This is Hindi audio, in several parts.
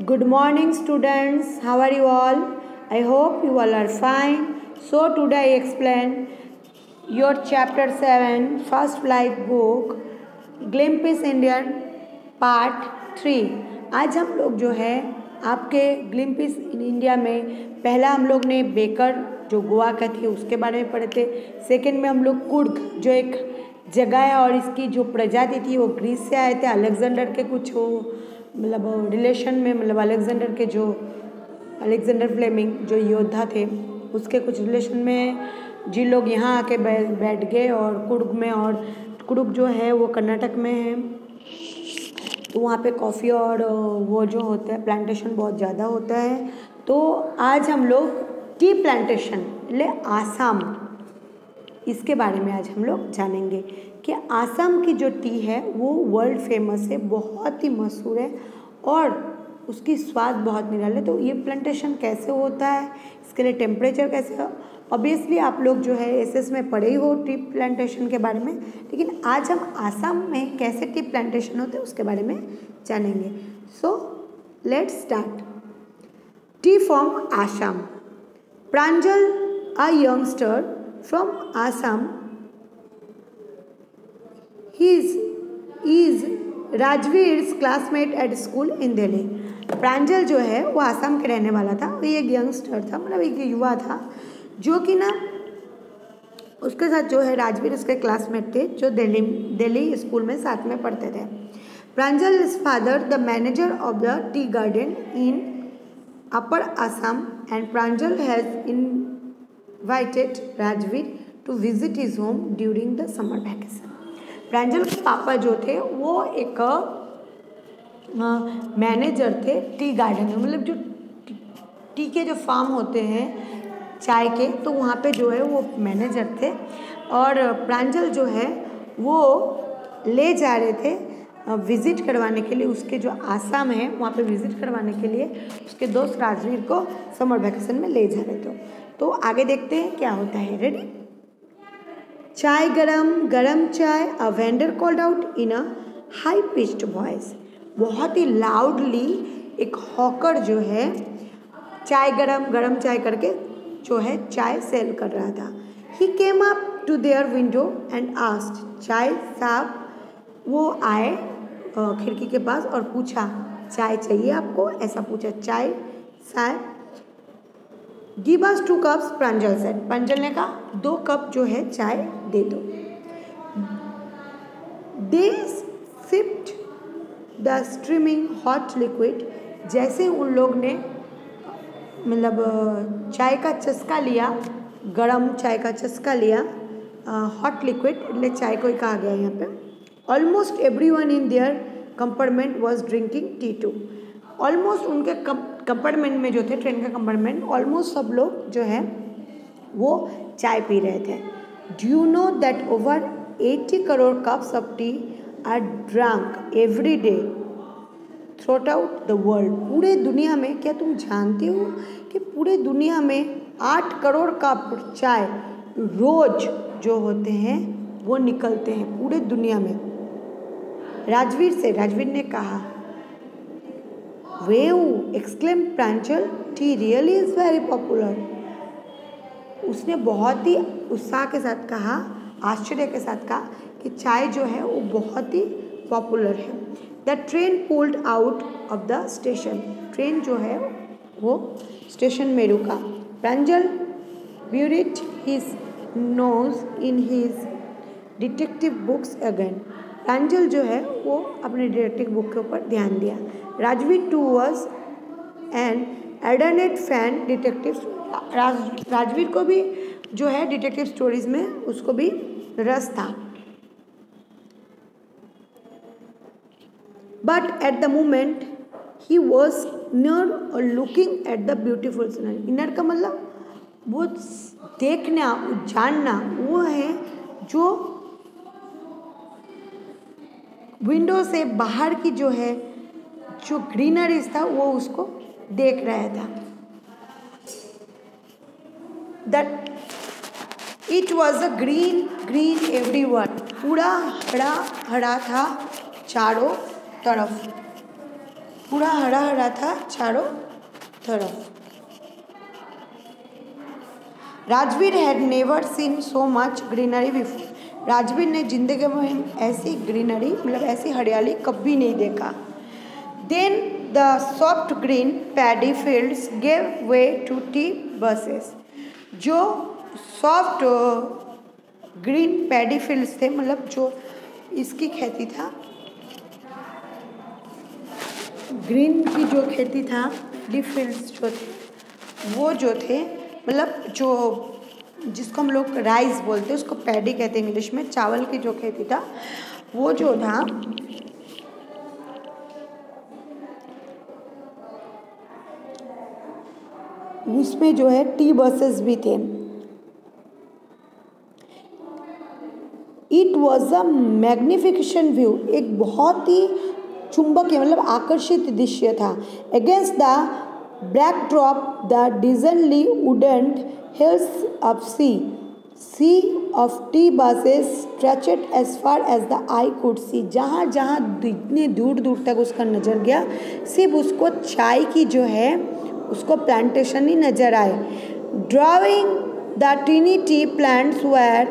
Good morning, students. How are you all? I hope you all are fine. So, today I explain your chapter 7, first flight book, Glimpse Indian part three आज हम लोग जो है आपके ग्लिम्पिस इन इंडिया में पहला हम लोग ने बेकर जो गोवा का थी उसके बारे में पढ़े थे सेकंड में हम लोग कुर्ग जो एक जगह है और इसकी जो प्रजाति थी वो ग्रीस से आए थे अलेक्जेंडर के कुछ वो मतलब रिलेशन में मतलब अलेक्जेंडर के जो अलेक्जेंडर फ्लेमिंग जो योद्धा थे, उसके कुछ रिलेशन में जिन लोग यहाँ आके बैठ गए और कुर्ग में और कुर्ग जो है, वो कर्नाटक में है। तो वहाँ पे कॉफ़ी और वो जो होता है प्लांटेशन बहुत ज़्यादा होता है। तो आज हम लोग टी प्लांटेशन ले आसाम इसके बारे में आज हम लोग जानेंगे कि आसाम की जो टी है, वो वर्ल्ड फ़ेमस है, बहुत ही मशहूर है और उसकी स्वाद बहुत निराले। तो ये प्लांटेशन कैसे होता है, इसके लिए टेम्परेचर कैसे ऑब्वियसली आप लोग जो है एस में पढ़े ही हो टी प्लांटेशन के बारे में, लेकिन आज हम आसाम में कैसे टी प्लांटेशन होते हैं, उसके बारे में जानेंगे। So let start tea from Assam Pranjal a youngster from Assam he is Rajvir classmate at school in Delhi Pranjal जो है, वो आसाम के रहने वाला था। वो एक यंगस्टर था मतलब एक युवा था, जो कि ना, उसके साथ जो है राजवीर उसके क्लासमेट थे, जो दिल्ली दिल्ली स्कूल में साथ में पढ़ते थे। Pranjal is father the manager of the tea garden in upper Assam and Pranjal has invited Rajvir to visit his home during the summer vacation Pranjal के पापा जो थे, वो एक मैनेजर थे टी गार्डन में। मतलब जो टी के जो फार्म होते हैं, चाय के तो वहाँ पे जो है वो मैनेजर थे। और प्रांजल जो है, वो ले जा रहे थे विज़िट करवाने के लिए। उसके जो आसाम है, वहाँ पे विज़िट करवाने के लिए, उसके दोस्त राजवीर को समर वैकेशन में ले जा रहे थे। तो आगे देखते हैं क्या होता है। रेडी चाय गरम गरम चाय a vendor called out in a high pitched voice बहुत ही लाउडली एक हॉकर जो है, चाय गरम गरम चाय करके जो है चाय सेल कर रहा था। He came up to their window and asked चाय साहब, वो आए खिड़की के पास और पूछा, चाय चाहिए आपको? ऐसा पूछा, चाय साहब give us two cups Pranjal said Pranjal ने कहा दो कप जो है चाय दे दो they sipped the streaming hot liquid जैसे उन लोग ने मतलब चाय का चस्का लिया गरम चाय का चस्का लिया हॉट लिक्विड એટલે ચાય કોઈ कहा गया यहाँ पे almost everyone in their compartment was drinking tea too almost उनके कंपार्टमेंट में जो थे, ट्रेन का कंपार्टमेंट ऑलमोस्ट सब लोग जो है, वो चाय पी रहे थे। Do you know that over eighty crore cups of tea are drunk every day throughout the world पूरे दुनिया में, क्या तुम जानते हो कि पूरे दुनिया में आठ करोड़ कप चाय रोज जो होते हैं, वो निकलते हैं पूरे दुनिया में? राजवीर से, राजवीर ने कहा wow exclaimed Pranjal, tea really is very popular. उसने बहुत ही उत्साह के साथ कहा, आश्चर्य के साथ कहा कि चाय जो है वो बहुत ही पॉपुलर है। The train pulled out of the station train जो है वो स्टेशन में रुका। Pranjal buried his nose in his detective books again Pranjal जो है, वो अपने डिटेक्टिव बुक के ऊपर ध्यान दिया। Rajvir too was an ardent fan detective Raj, Rajvir को भी जो है डिटेक्टिव स्टोरीज में उसको भी रस था। But at the moment, he was near looking at the beautiful scenery inner का मतलब वो देखना, जानना, वो है जो विंडो से बाहर की जो है, जो ग्रीनरीज था, वो उसको देख रहा था। That it was a green green everyone पूरा हरा हरा था चारों तरफ़। पूरा हरा हरा था चारों तरफ़। Rajvir had never seen so much greenery before Rajvir ने ज़िंदगी में ऐसी ग्रीनरी मतलब ऐसी हरियाली कभी नहीं देखा। Then the soft green paddy fields gave way to tea bushes जो सॉफ्ट ग्रीन पैडी फील्ड्स थे मतलब जो इसकी खेती था ग्रीन की जो खेती था डी फील्ड्स जो थे, वो जो थे मतलब जो जिसको हम लोग राइस बोलते हैं, उसको पैडी कहते हैं इंग्लिश में, चावल की जो खेती था, वो जो था, उसमें जो है टी बसेस भी थे। It was a magnification view एक बहुत ही चुंबकीय मतलब आकर्षित दृश्य था। Against the black drop the distantly wooden hills of sea. Sea of tea buses stretched as far as the eye could see. जहाँ जहाँ इतने दूर दूर तक उसका नज़र गया, सिर्फ़ उसको चाय की जो है, उसको प्लांटेशन ही नज़र आए। Drawing the tiny tea plants were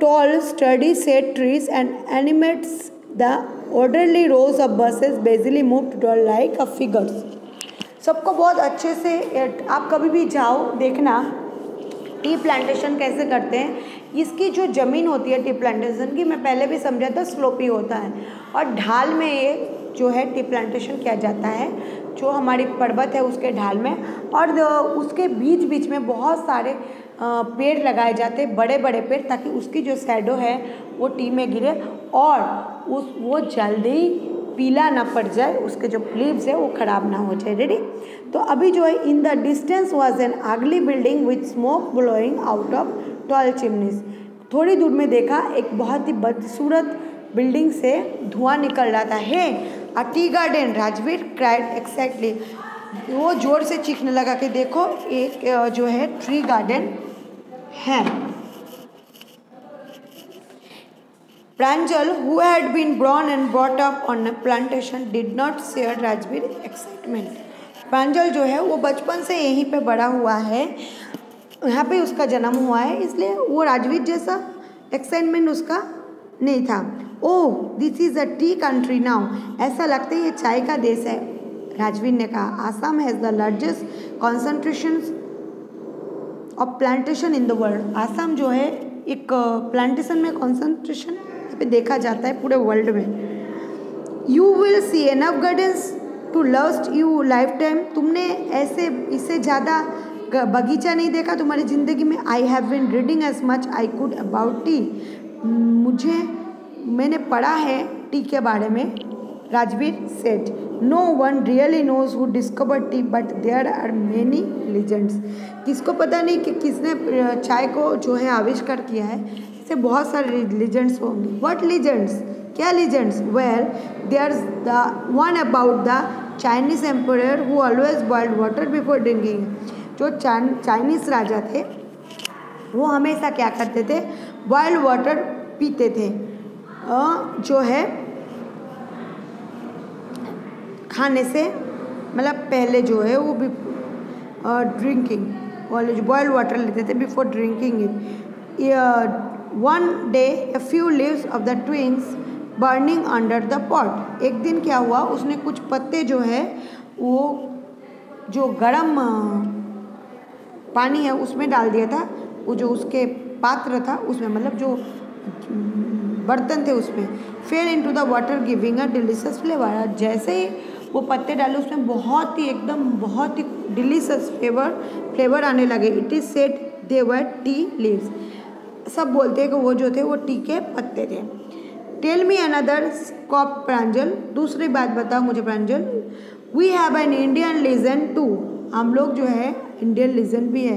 tall sturdy shade trees and animates the orderly rows of bushes busily move like a figures सबको बहुत अच्छे से, आप कभी भी जाओ, देखना टी प्लांटेशन कैसे करते हैं, इसकी जो ज़मीन होती है टी प्लांटेशन की, मैं पहले भी समझा था, स्लोपी होता है। और ढाल में ये जो है टी प्लांटेशन किया जाता है, जो हमारी पर्वत है उसके ढाल में। और उसके बीच बीच में बहुत सारे पेड़ लगाए जाते हैं बड़े बड़े पेड़, ताकि उसकी जो सैडो है वो टी में गिरे और उस, वो जल्दी पीला ना पड़ जाए, उसके जो लीव्स है वो ख़राब ना हो जाए। रेडी तो अभी जो है in the distance was an ugly building with smoke blowing out of twelve chimneys थोड़ी दूर में देखा, एक बहुत ही बदसूरत बिल्डिंग से धुआँ निकल रहा था। Hey a tea garden Rajbir cried exactly वो ज़ोर से चीखने लगा कि देखो, एक जो है ट्री गार्डन है। Pranjal, who had been born and brought up on a plantation, did not share Rajbir excitement. Pranjal जो है वो बचपन से यहीं पे बड़ा हुआ है। यहाँ पे उसका जन्म हुआ है इसलिए वो राजवीर जैसा एक्साइटमेंट उसका नहीं था। ओह this is a tea country now ऐसा लगता है ये चाय का देश है। राजवीर ने कहा Assam has the largest concentration of plantation in the world Assam जो है एक प्लांटेशन में कॉन्सेंट्रेशन पे देखा जाता है पूरे वर्ल्ड में। You will see enough gardens to last you lifetime तुमने ऐसे इससे ज़्यादा बगीचा नहीं देखा, तुम्हारी ज़िंदगी में I have been reading as much I could about tea मुझे, मैंने पढ़ा है टी के बारे में, Rajveer said no one really knows who discover tea but there are many legends किसको पता नहीं कि किसने चाय को जो है आविष्कार किया है से बहुत सारे लीजेंड्स होंगे। वट लीजेंड्स क्या legends well there the one about the Chinese emperor who always boiled water before drinking जो चाइनीज़ राजा थे, वो हमेशा क्या करते थे? बॉइल्ड वाटर पीते थे। जो है, खाने से मतलब पहले जो है वो भी ड्रिंकिंग बॉइल्ड वाटर लेते थे before drinking it one day a few leaves of the twigs burning under the pot एक दिन क्या हुआ? उसने कुछ पत्ते जो है, वो जो गर्म पानी है, उसमें डाल दिया था। वो जो उसके पात्र था, उसमें मतलब जो बर्तन थे उसमें fell into the water giving a delicious flavour जैसे ही वो पत्ते डाले, उसमें बहुत ही, एकदम बहुत ही डिलीशियस फ्लेवर फ्लेवर आने लगे। It is said they were tea leaves सब बोलते हैं कि वो जो थे, वो टीके पत्ते थे। Tell me another scoop Pranjal. दूसरी बात बताओ मुझे, Pranjal. We have an Indian legend too हम लोग जो है इंडियन लीजन भी है।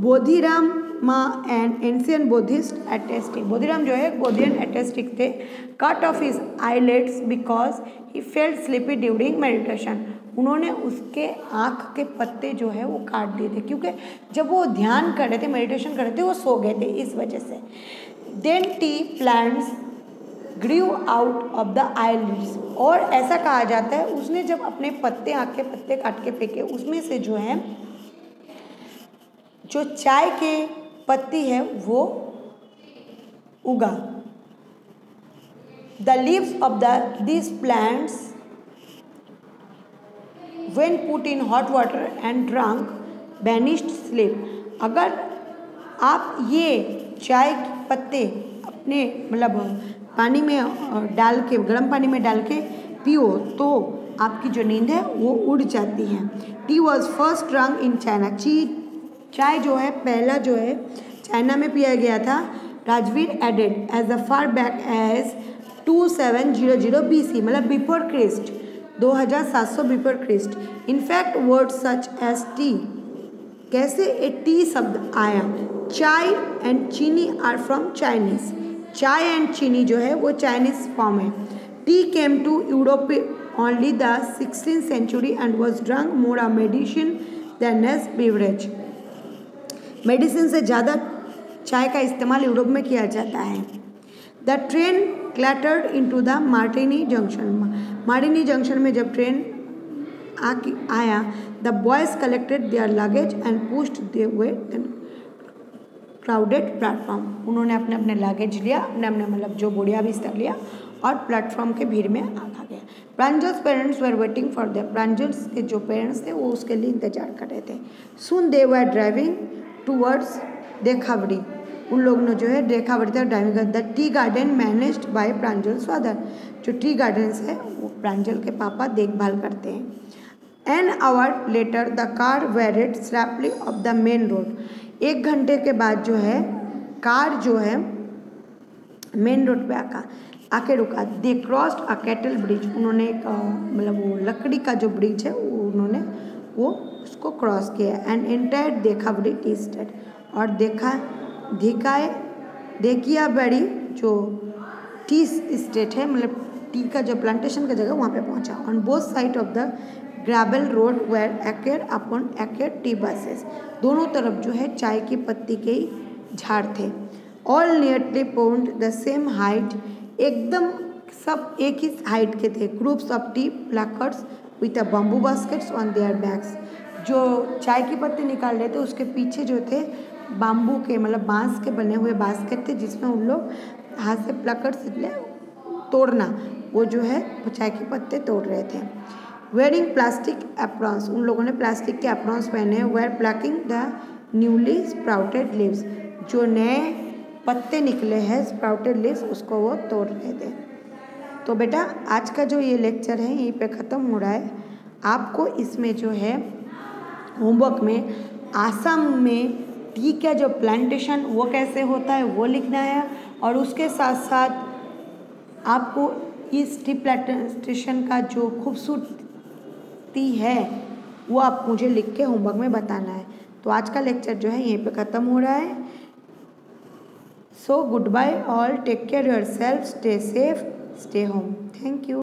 बोधिराम माँ एंड एंशियन बोधिस्ट एटेस्टिक बोधिराम जो है बोधियन एटेस्टिक थे। Cut off his eyelids because he felt sleepy during meditation उन्होंने उसके आँख के पत्ते जो है वो काट दिए थे। क्योंकि जब वो ध्यान कर रहे थे मेडिटेशन कर रहे थे, वो सो गए थे इस वजह से। Then tea plants grew out of the eyelids और ऐसा कहा जाता है, उसने जब अपने पत्ते, आँख के पत्ते काट के फेंके, उसमें से जो है, जो चाय के पत्ती है, वो उगा। The leaves of the this plants when put in hot water and drunk banished sleep अगर आप ये चाय के पत्ते अपने मतलब पानी में डाल के, गर्म पानी में डाल के पियो तो आपकी जो नींद है वो उड़ जाती है। Tea was first drunk in China ची, चाय जो है, पहला जो है, चाइना में पिया गया था, Rajbir added as a far back as two seven zero zero B C मतलब बिफोर क्रिस्ट दो हज़ार सात सौ before Christ in fact word such as tea कैसे ए टी शब्द आया? Chai and cheeni are from Chinese चाय एंड चीनी जो है, वो चाइनीज़ फॉर्म है। Tea came to Europe only the sixteen century and was drunk more a medicine than as beverage medicine से ज़्यादा चाय का इस्तेमाल यूरोप में किया जाता है। The train clattered into the Mariani junction Mariani junction में जब ट्रेन आया the boys collected their luggage and pushed their way crowded platform उन्होंने अपने अपने लगेज लिया, अपने अपने मतलब जो बोड़िया बिस्तर लिया और प्लेटफॉर्म के भीड़ में आ गया। Pranjal's parents were waiting for the Pranjal's के जो पेरेंट्स थे, वो उसके लिए इंतज़ार कर रहे थे। Soon they were driving towards Dekhawadi. उन लोगों ने जो है देखावड़ी तक driving the tea garden managed by Pranjal father जो टी गार्डन्स है, वो प्रांजल के पापा देखभाल करते हैं। An hour later the car veered sharply off the main road एक घंटे के बाद जो है, कार जो है मेन रोड पे आका, आके रुका। They crossed a cattle bridge उन्होंने मतलब वो लकड़ी का जो ब्रिज है, वो उन्होंने, वो उसको क्रॉस किया। एंड एंटायर देखा, बड़ी टी स्टेट और देखा धिकाए देखिया बड़ी, जो टी स्टेट है मतलब टी का जो प्लांटेशन का जगह, वहाँ पे पहुँचा। On both side of the gravel road were acre upon acre tea bushes दोनों तरफ़ जो है चाय की पत्ती के झाड़ थे। All nearly pound the same height एकदम सब एक ही हाइट के थे। Groups of tea pluckers with a bamboo baskets on their bags जो चाय की पत्ती निकाल रहे थे, उसके पीछे जो थे बाम्बू के मतलब बाँस के बने हुए बास्केट थे, जिसमें उन लोग हाथ से प्लकर्स तोड़ना। वो जो है चाय के पत्ते तोड़ रहे थे। वेयरिंग प्लास्टिक एप्रॉन्स उन लोगों ने प्लास्टिक के एप्रॉन्स पहने। Were plucking the newly sprouted leaves जो नए पत्ते निकले हैं स्प्राउटेड लिव्स उसको वो तोड़ रहे थे। तो बेटा, आज का जो ये लेक्चर है, यहीं पे ख़त्म हो रहा है। आपको इसमें जो है होमवर्क में, आसाम में टी का जो प्लांटेशन वो कैसे होता है, वो लिखना है और उसके साथ साथ आपको इस टी प्लांटेशन का जो खूबसूरती है, वो आप मुझे लिख के होमवर्क में बताना है। तो आज का लेक्चर जो है, यहीं पे ख़त्म हो रहा है। So good bye all take care yourself stay safe stay home thank you